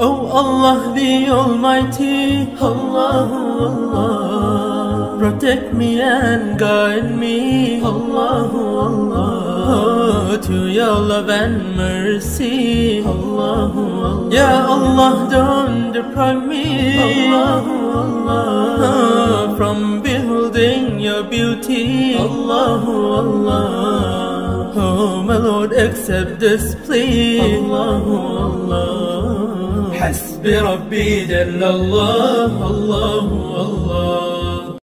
Oh Allah the Almighty, Allah, Allah, protect me and guide me, Allah, Allah, oh, to your love and mercy, Allah, Allah, Ya Allah, don't deprive me, Allah, Allah, oh, from beholding your beauty, Allah, Allah. Oh my Lord, accept this plea, Allah. حسبي ربي جل الله. الله الله.